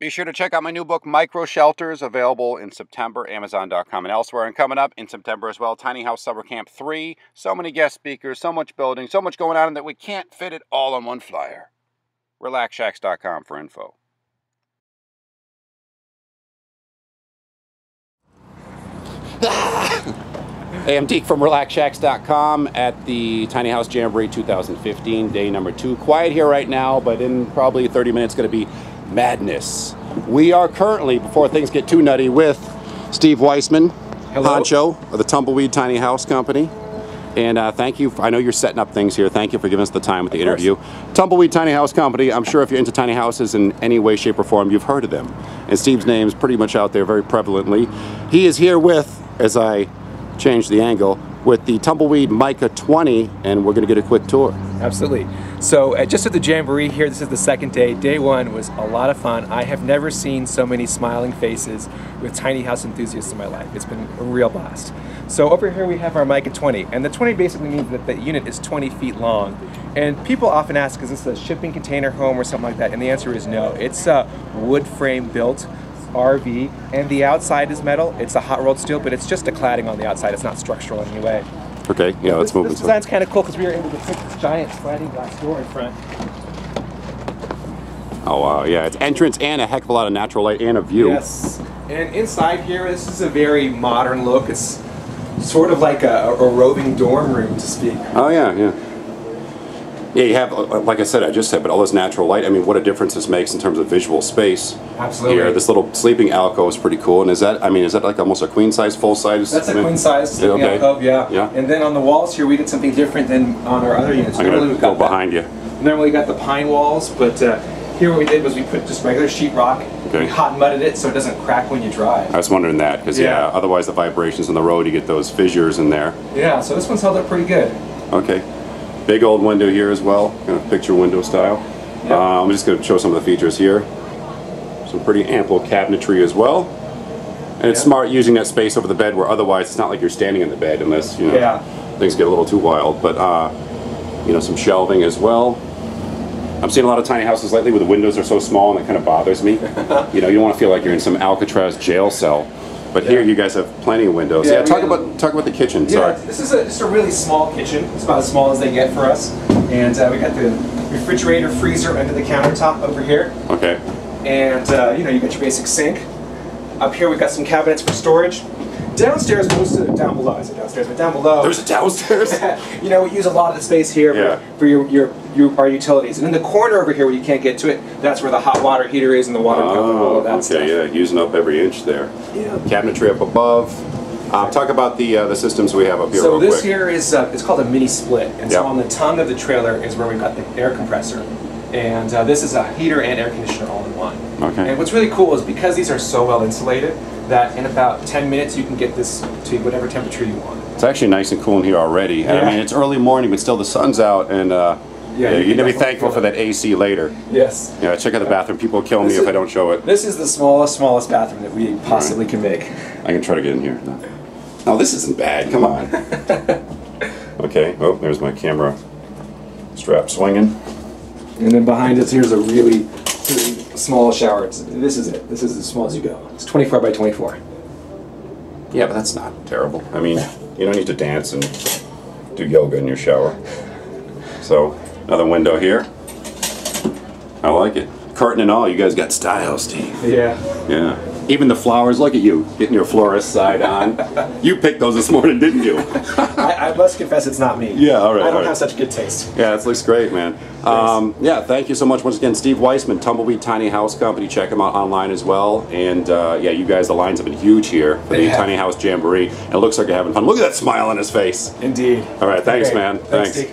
Be sure to check out my new book, Micro Shelters, available in September, Amazon.com and elsewhere. And coming up in September as well, Tiny House Summer Camp 3. So many guest speakers, so much building, so much going on that we can't fit it all on one flyer. RelaxShacks.com for info. Hey, I'm Deek from RelaxShacks.com at the Tiny House Jamboree 2015, day number two. Quiet here right now, but in probably 30 minutes, going to be madness. We are currently, before things get too nutty, with Steve Weissman, Hello. Honcho of the Tumbleweed Tiny House Company. And uh, thank you. For, I know you're setting up things here. Thank you for giving us the time with the interview. Tumbleweed Tiny House Company. I'm sure if you're into tiny houses in any way, shape, or form, you've heard of them. And Steve's name's pretty much out there very prevalently. He is here with, as I change the angle, with the Tumbleweed Mica 20, and we're going to get a quick tour. Absolutely. So, uh, just at the Jamboree here, this is the second day. Day one was a lot of fun. I have never seen so many smiling faces with tiny house enthusiasts in my life. It's been a real blast. So, over here we have our Mica 20, and the 20 basically means that the unit is 20 feet long. And people often ask, is this a shipping container home or something like that? And the answer is no. It's a wood frame built RV, and the outside is metal. It's a hot rolled steel, but it's just a cladding on the outside. It's not structural in any way. Okay, yeah, let's move this design's kind of cool because we were able to put this giant sliding glass door in front. Oh, wow, yeah, it's entrance and a heck of a lot of natural light and a view. Yes. And inside here, this is a very modern look. It's sort of like a, a roving dorm room, to speak. Oh yeah, yeah. Yeah, you have, uh, like I said, I just said, but all this natural light. I mean, what a difference this makes in terms of visual space. Absolutely. Here, this little sleeping alcove is pretty cool. And is that, I mean, is that like almost a queen size, full size? That's a queen size Yeah, okay. alcove, yeah. Yeah. And then on the walls here, we did something different than on our other units. I'm gonna go got that- behind you. Normally we got the pine walls, but uh, here what we did was we put just regular sheetrock. Okay. We hot mudded it so it doesn't crack when you drive. I was wondering that because yeah. Yeah. otherwise the vibrations on the road, you get those fissures in there. Yeah, so this one's held up pretty good. Okay. Big old window here as well, kind of picture window style. Yep. Uh, I'm just going to show some of the features here. Some pretty ample cabinetry as well. And it's smart using that space over the bed where otherwise it's not like you're standing in the bed unless, you know, Yeah. things get a little too wild. But, uh, you know, some shelving as well. I'm seeing a lot of tiny houses lately where the windows are so small and it kind of bothers me. you know, you don't want to feel like you're in some Alcatraz jail cell. But here you guys have plenty of windows. Yeah, Yeah, talk about talk about the kitchen. Yeah, Sorry. this is a, just a really small kitchen. It's about as small as they get for us. And uh, we got the refrigerator, freezer under the countertop over here. Okay. And uh, you know, you got your basic sink. Up here we've got some cabinets for storage. Downstairs, most of down below, I said downstairs, but down below. There's a downstairs. you know, we use a lot of the space here for, Yeah. for your, your, your our utilities. And in the corner over here where you can't get to it, that's where the hot water heater is and the water pump and all Oh, of that okay, stuff. yeah, using up every inch there. Yeah. Cabinetry up above. Uh, talk about the uh, the systems we have up here So this quick. here is uh, it's called a mini split, and so on the tongue of the trailer is where we've got the air compressor, and uh, this is a heater and air conditioner all in one. Okay. And what's really cool is because these are so well insulated that in about 10 minutes you can get this to whatever temperature you want. It's actually nice and cool in here already. And I mean, it's early morning, but still the sun's out, and uh, Yeah, yeah, you you're gonna be thankful for that AC later. Yes. Yeah, check out the bathroom. People will kill me This if is- I don't show it. This is the smallest, smallest bathroom that we possibly can make. I can try to get in here. No, no this isn't bad. Come on. okay. Oh, there's my camera strap swinging. And then behind us, here's a really, small shower. It's, this is it. This is as small as you go. It's 24 by 24. Yeah, but that's not terrible. I mean, you don't need to dance and do yoga in your shower. So, another window here. I like it. Curtain and all, you guys got style, Steve. Yeah. Yeah. Even the flowers, look at you, getting your florist side on. you picked those this morning, didn't you? I, I must confess it's not me. Yeah, all right, I don't right. have such good taste. Yeah, this looks great, man. Um, yeah, thank you so much once again, Steve Weissman, Tumbleweed Tiny House Company. Check him out online as well. And uh, yeah, you guys, the lines have been huge here for They the have. Tiny House Jamboree. And it looks like you're having fun. Look at that smile on his face. Indeed. All right, thanks, Okay. man. Thanks, Thanks.